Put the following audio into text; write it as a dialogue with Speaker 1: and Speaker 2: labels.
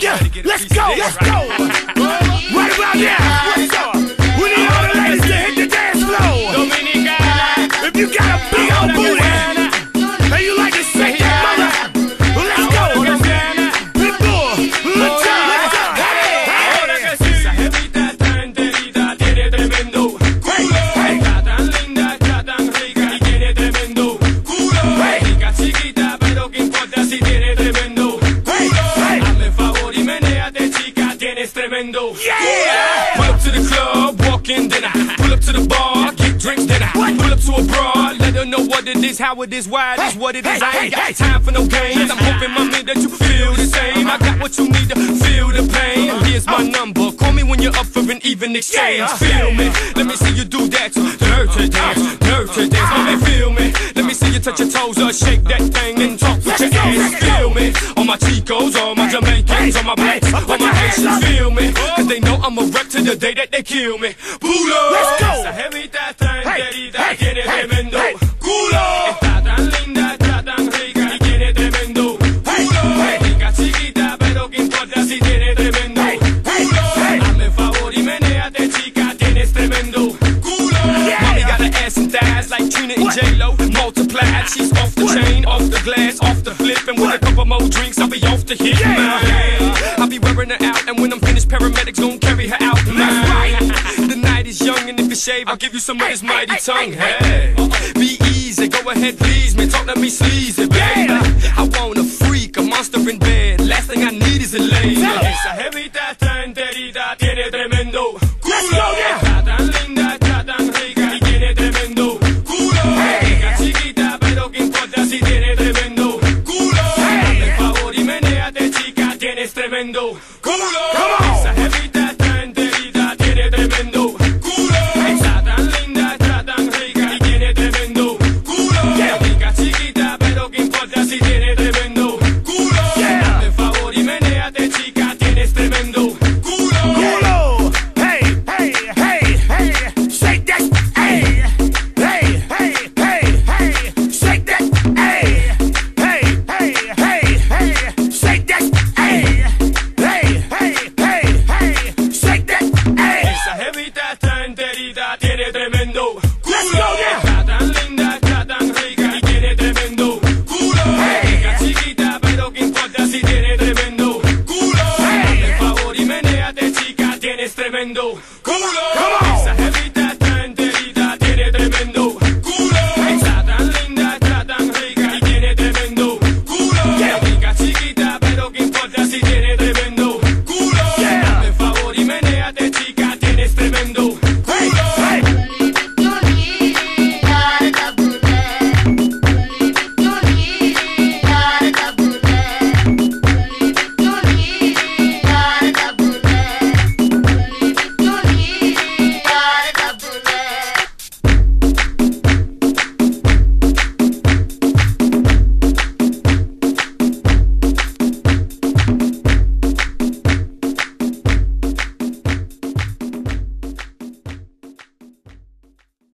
Speaker 1: Yeah, let's go, let's go. Right about now, what's up?
Speaker 2: Tienes tremendo
Speaker 1: Yeah.
Speaker 2: Pull up to the club, walk in, then I pull up to the bar, get drinks, then I pull up to a broad, let her know what it is, how it is, why it is, what it is. I ain't got time for no games. I'm hoping, my man, that you feel the same. I got what you need to feel the pain. Here's my number. Call me when you're up for an even exchange. Feel me. Let me see you do that. Dirty dance, dirty dance. Let me feel me. Let me see you touch your toes or shake that thing and talk with your ass. Feel me. My Chicos, all my Jamaicans, all my blacks, all my Haitians. Feel me. Cause they know I'm a wreck to the day that they kill me. Pulo.
Speaker 1: Let's go.
Speaker 2: Esa jevita enterita,
Speaker 1: hey,
Speaker 2: tiene tremendo culo. Está tan linda, está tan rica y tiene tremendo culo. Rica chiquita, pero qué importa si tiene tremendo culo. Hazme favor y menéate, chica, tienes tremendo culo. Mommy got an ass and thighs like Trina and J-Lo. Multiplied, she's the flip. And with a couple more drinks, I'll be off the hit. Man. I'll be wearing her out, and when I'm finished, paramedics gon' carry her out. That's right. The night is young, and if you shave, I'll give you some of this mighty tongue. Hey, be easy, go ahead, please, man. Talk to me sleazy, baby. I want a freak, a monster in bed. Last thing I need is a lady. Esa jevita está enterita, tiene tremendo tremendo culo. Culo. Come on. Come on.